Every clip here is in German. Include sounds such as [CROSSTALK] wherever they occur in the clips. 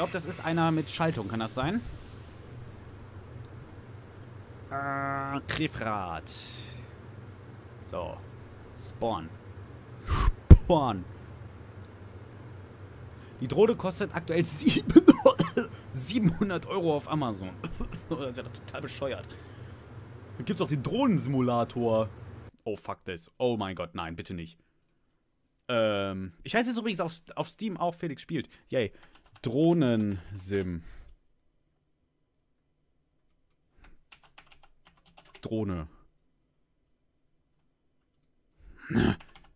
glaube, das ist einer mit Schaltung. Kann das sein? Äh, Krefrat. So. Spawn. Spawn. Die Drohne kostet aktuell 700 [LAUGHS] Euro auf Amazon. [LAUGHS] das ist ja total bescheuert. Da gibt es auch den Drohnensimulator. Oh, fuck this. Oh mein Gott, nein, bitte nicht. Ähm, ich heiße jetzt übrigens auf, auf Steam auch Felix spielt. Yay. Drohnensim. Drohne.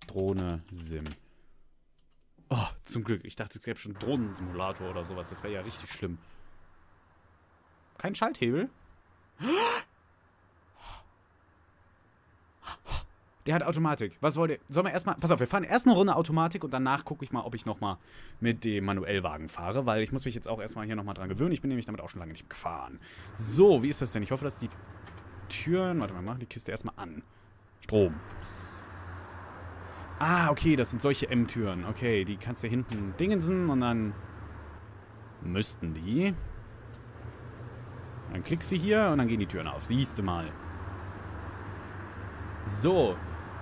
Drohne Sim. Oh, zum Glück. Ich dachte, es gäbe schon Drohnensimulator oder sowas. Das wäre ja richtig schlimm. Kein Schalthebel? Der hat Automatik. Was wollt ihr? Sollen wir erstmal. Pass auf, wir fahren erst eine Runde Automatik und danach gucke ich mal, ob ich nochmal mit dem Manuellwagen fahre, weil ich muss mich jetzt auch erstmal hier nochmal dran gewöhnen. Ich bin nämlich damit auch schon lange nicht gefahren. So, wie ist das denn? Ich hoffe, dass die Türen. Warte mal, machen die Kiste erstmal an. Strom. Ah, okay, das sind solche M-Türen. Okay, die kannst du hinten dingensen und dann müssten die. Dann klickst du hier und dann gehen die Türen auf. Siehst du mal. So.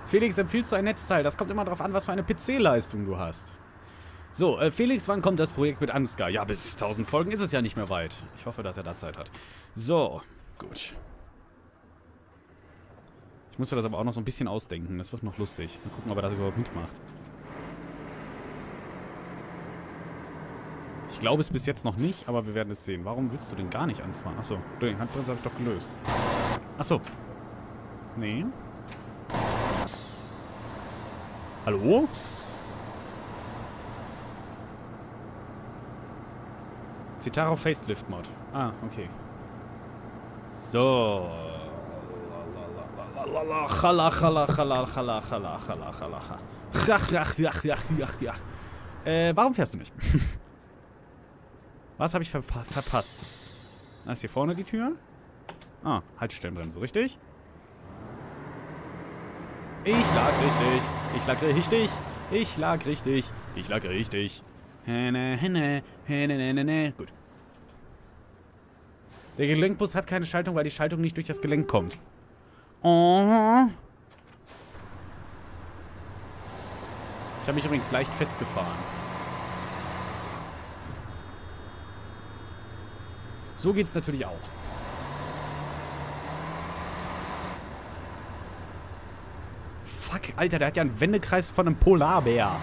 Felix, empfiehlst du ein Netzteil? Das kommt immer darauf an, was für eine PC-Leistung du hast. So, äh, Felix, wann kommt das Projekt mit Ansgar? Ja, bis 1000 Folgen ist es ja nicht mehr weit. Ich hoffe, dass er da Zeit hat. So, gut. Ich muss mir das aber auch noch so ein bisschen ausdenken. Das wird noch lustig. Mal gucken, ob er das überhaupt mitmacht. Ich glaube es bis jetzt noch nicht, aber wir werden es sehen. Warum willst du denn gar nicht anfahren? Achso, den Handbremse habe ich doch gelöst. Achso. Nee. Hallo? Citaro Facelift Mod. Ah, okay. So. Äh, warum fährst du nicht? Was habe ich verpa verpasst? Da ist hier vorne die Tür. Ah, Haltestellenbremse, richtig? Ich lag richtig. Ich lag richtig. Ich lag richtig. Ich lag richtig. Henne, henne, henne, henne, henne. Gut. Der Gelenkbus hat keine Schaltung, weil die Schaltung nicht durch das Gelenk kommt. Oh. Ich habe mich übrigens leicht festgefahren. So geht's natürlich auch. Fuck, Alter, der hat ja einen Wendekreis von einem Polarbär.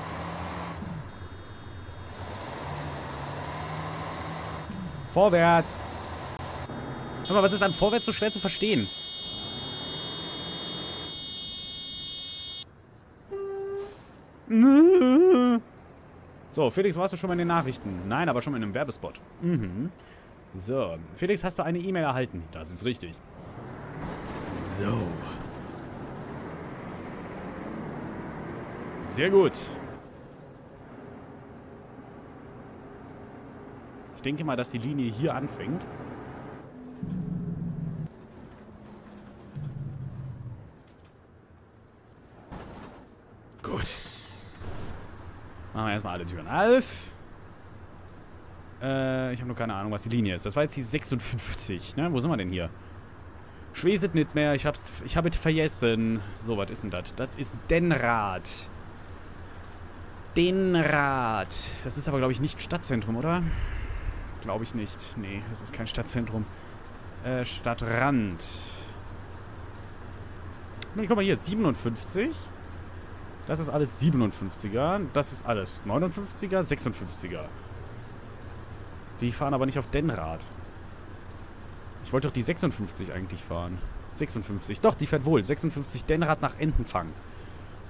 Vorwärts. Hör mal, was ist an Vorwärts so schwer zu verstehen? So, Felix, warst du schon mal in den Nachrichten? Nein, aber schon mal in einem Werbespot. Mhm. So, Felix, hast du eine E-Mail erhalten? Das ist richtig. So. Sehr gut. Ich denke mal, dass die Linie hier anfängt. Gut. Machen wir erstmal alle Türen auf. Äh, ich habe noch keine Ahnung, was die Linie ist. Das war jetzt die 56, ne? Wo sind wir denn hier? Schweset nicht mehr. Ich hab's, ich hab es vergessen. So, was ist denn das? Das ist Denrad. Denrad. Das ist aber, glaube ich, nicht Stadtzentrum, oder? Glaube ich nicht. Nee, das ist kein Stadtzentrum. Äh, Stadtrand. Guck mal hier, 57. Das ist alles 57er. Das ist alles 59er, 56er. Die fahren aber nicht auf Denrad. Ich wollte doch die 56 eigentlich fahren. 56. Doch, die fährt wohl. 56 Denrad nach Entenfang.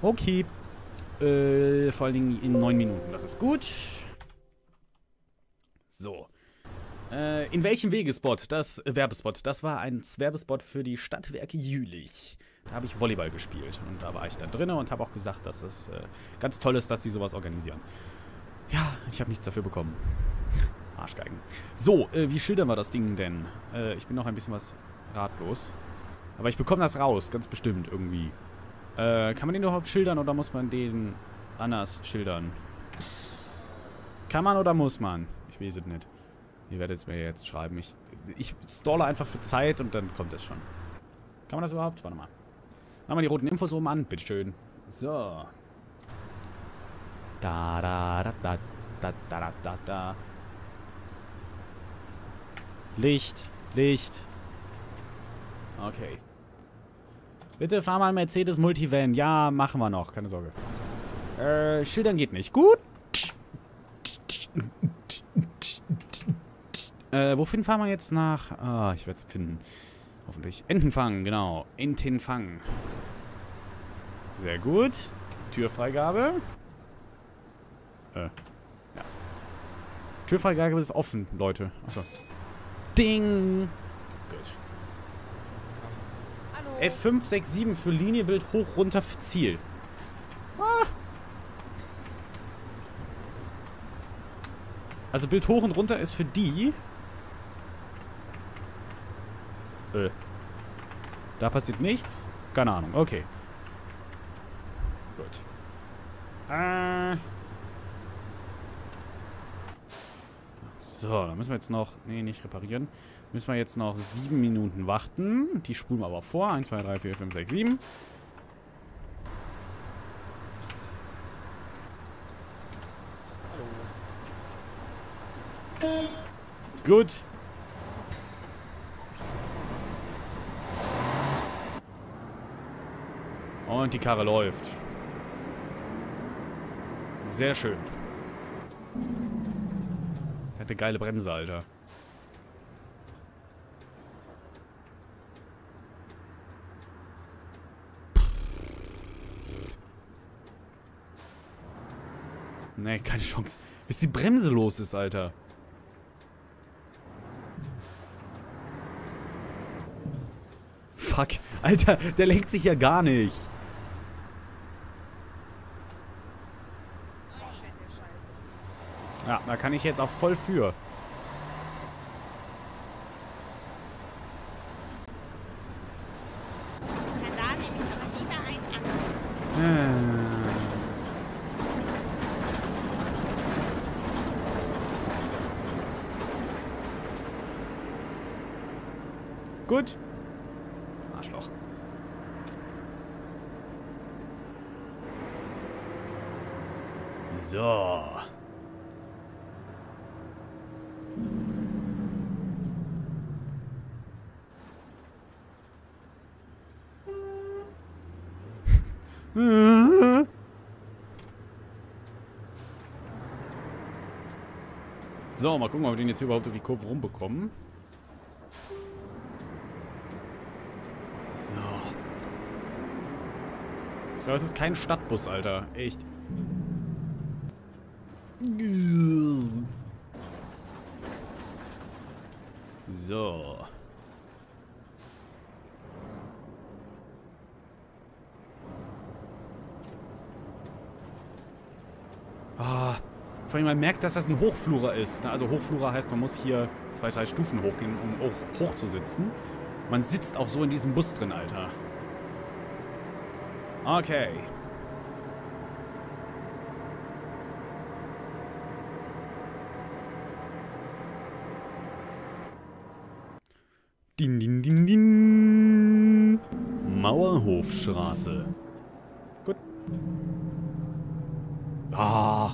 Okay. Äh, vor allen Dingen in 9 Minuten. Das ist gut. So. Äh, in welchem Wegespot? Das Werbespot. Das war ein Werbespot für die Stadtwerke Jülich. Da habe ich Volleyball gespielt. Und da war ich da drin und habe auch gesagt, dass es äh, ganz toll ist, dass sie sowas organisieren. Ja, ich habe nichts dafür bekommen. Arschgeigen. So, äh, wie schildern wir das Ding denn? Äh, ich bin noch ein bisschen was ratlos. Aber ich bekomme das raus, ganz bestimmt irgendwie. Äh, kann man den überhaupt schildern oder muss man den anders schildern? Kann man oder muss man? Ich weiß es nicht. Ihr werdet es mir jetzt schreiben. Ich, ich stalle einfach für Zeit und dann kommt es schon. Kann man das überhaupt? Warte mal. Machen wir die roten Infos oben an. Bitteschön. So. Da, da, da, da, da, da, da, da. Licht, Licht. Okay. Bitte fahr mal Mercedes Multivan. Ja, machen wir noch. Keine Sorge. Äh, Schildern geht nicht. Gut. Äh, wohin fahren wir jetzt nach? Ah, ich werde es finden. Hoffentlich. Entenfang, genau. Entenfang. Sehr gut. Türfreigabe. Äh, ja. Türfreigabe ist offen, Leute. Achso. Ding! Gut. F567 für Linienbild hoch runter für Ziel. Ah. Also Bild hoch und runter ist für die. Äh. Da passiert nichts. Keine Ahnung. Okay. Gut. Äh. So, dann müssen wir jetzt noch... Nee, nicht reparieren. Müssen wir jetzt noch sieben Minuten warten. Die spulen wir aber vor. 1, 2, 3, 4, 5, 6, 7. Hallo. Gut. Und die Karre läuft. Sehr schön. Hat eine geile Bremse, Alter. Nee, keine Chance. Bis die Bremse los ist, Alter. Fuck. Alter, der lenkt sich ja gar nicht. Ja, da kann ich jetzt auch voll für. Gut. Arschloch. So. So, mal gucken, ob wir den jetzt überhaupt um die Kurve rumbekommen. So. Ich glaube, es ist kein Stadtbus, Alter. Echt. So. Ah, vor allem man merkt, dass das ein Hochflurer ist. Ne? Also Hochflurer heißt, man muss hier zwei, drei Stufen hochgehen, um auch hoch zu sitzen. Man sitzt auch so in diesem Bus drin, Alter. Okay. Din, din, din, din. Mauerhofstraße. Gut. Ah.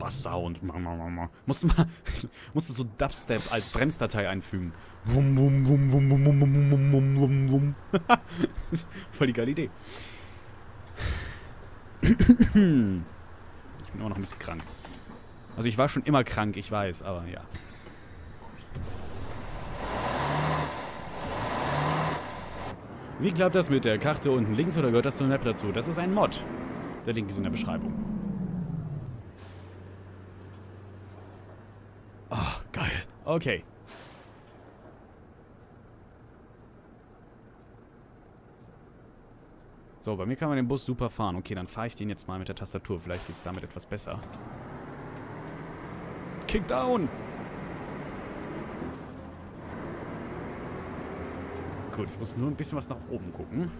Basssound. Musst du mal, [LAUGHS] musst du so Dubstep als Bremsdatei einfügen. Wum, wum, wum, wum, wum, wum, wum, wum, wum, wum. [LAUGHS] Voll die geile Idee. Ich bin immer noch ein bisschen krank. Also ich war schon immer krank, ich weiß, aber ja. Wie klappt das mit der Karte unten links oder gehört das zur Map dazu? Das ist ein Mod. Der Link ist in der Beschreibung. Oh, geil. Okay. So, bei mir kann man den Bus super fahren. Okay, dann fahre ich den jetzt mal mit der Tastatur. Vielleicht geht es damit etwas besser. Kickdown! Gut, ich muss nur ein bisschen was nach oben gucken.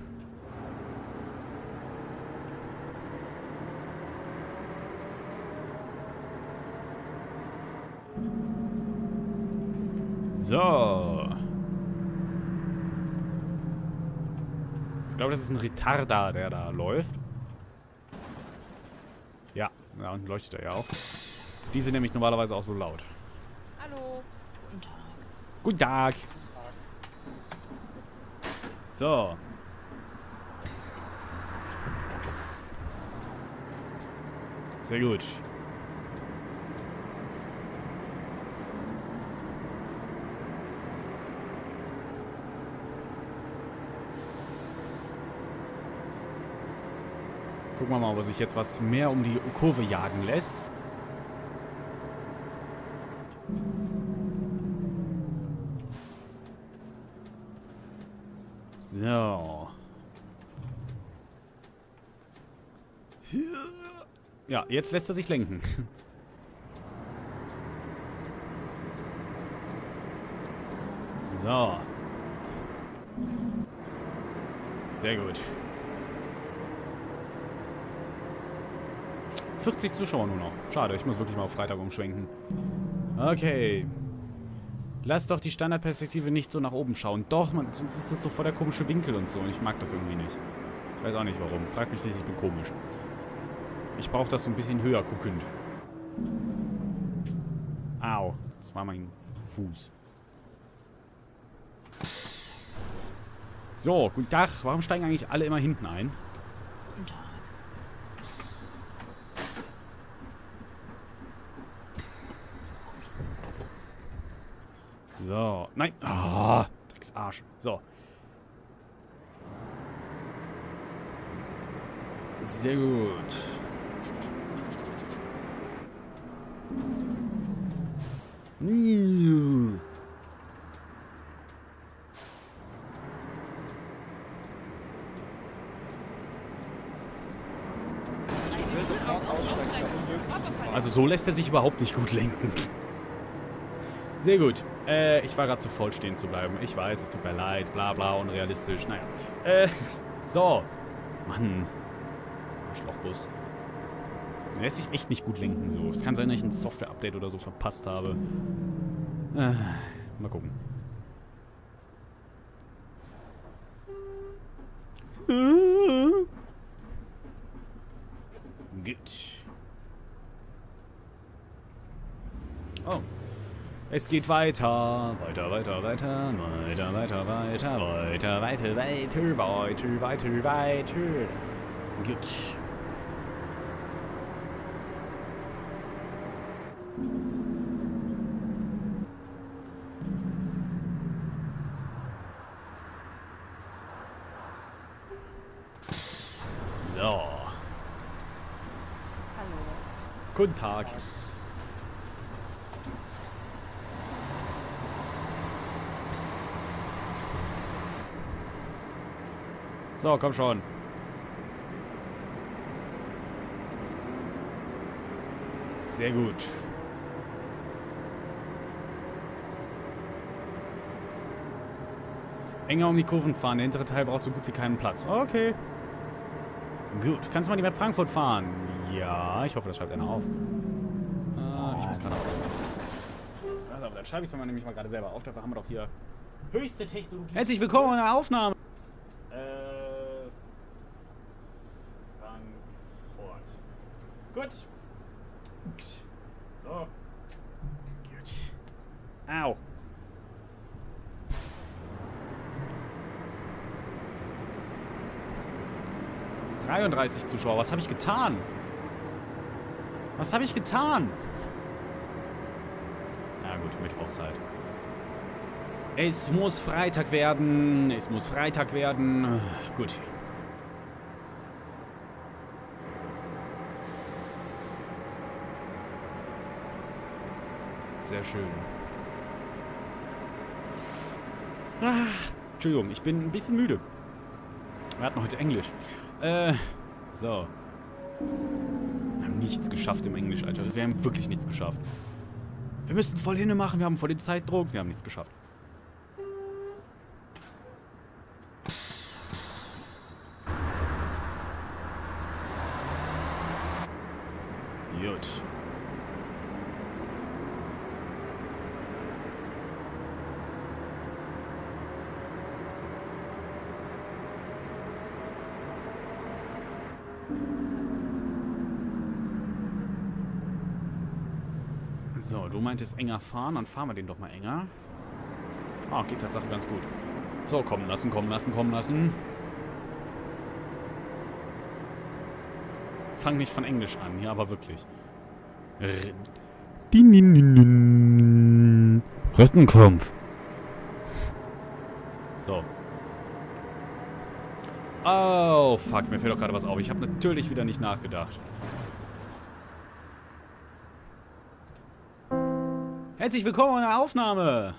So. Ich glaube, das ist ein Retarder, der da läuft. Ja, da unten leuchtet er ja auch. Die sind nämlich normalerweise auch so laut. Hallo. Guten Tag. Guten Tag. So. Sehr gut. Gucken wir mal, ob sich jetzt was mehr um die Kurve jagen lässt. So. Ja, jetzt lässt er sich lenken. So. Sehr gut. 40 Zuschauer nur noch. Schade, ich muss wirklich mal auf Freitag umschwenken. Okay. Lass doch die Standardperspektive nicht so nach oben schauen. Doch, man, sonst ist das so voll der komische Winkel und so. Und ich mag das irgendwie nicht. Ich weiß auch nicht warum. Frag mich nicht, ich bin komisch. Ich brauche das so ein bisschen höher guckend. Au. Das war mein Fuß. So, guten Tag. Warum steigen eigentlich alle immer hinten ein? Guten Tag. So. Nein. Oh, Arsch. So. Sehr gut. Also so lässt er sich überhaupt nicht gut lenken. Sehr gut. Äh, ich war gerade zu voll stehen zu bleiben. Ich weiß, es tut mir leid, bla bla, unrealistisch. Naja. Äh, so. Mann. Arschlochbus. Lässt sich echt nicht gut lenken, so. Es kann sein, dass ich ein Software-Update oder so verpasst habe. Äh, mal gucken. Gut. Oh. Es geht weiter, weiter, weiter, weiter, weiter, weiter, weiter, weiter, weiter, weiter, weiter, weiter, weiter. Gut. So. Hallo. Guten Tag. So, komm schon. Sehr gut. Enger um die Kurven fahren. Der hintere Teil braucht so gut wie keinen Platz. Okay. Gut. Kannst du mal die Map Frankfurt fahren? Ja, ich hoffe, das schreibt einer auf. Äh, ich muss gerade aus. Also, dann schreibe ich es mir nämlich mal gerade selber auf. Dafür haben wir doch hier höchste Technologie. Herzlich willkommen in der Aufnahme. Äh, Frankfurt. Gut. So. Gut. Au. ...33 Zuschauer. Was habe ich getan? Was habe ich getan? Na gut, Mittwochzeit. Es muss Freitag werden. Es muss Freitag werden. Gut. Sehr schön. Ah, Entschuldigung, ich bin ein bisschen müde. Wir hatten heute Englisch. Äh, so. Wir haben nichts geschafft im Englisch, Alter. Wir haben wirklich nichts geschafft. Wir müssen voll hinne machen, wir haben voll den Zeitdruck. Wir haben nichts geschafft. Gut. So, du meintest enger fahren, dann fahren wir den doch mal enger. Ah, geht Tatsache ganz gut. So, kommen lassen, kommen lassen, kommen lassen. Fang nicht von Englisch an, ja, aber wirklich. Rückenkampf. So. Oh, fuck, mir fällt doch gerade was auf. Ich habe natürlich wieder nicht nachgedacht. Herzlich willkommen in der Aufnahme.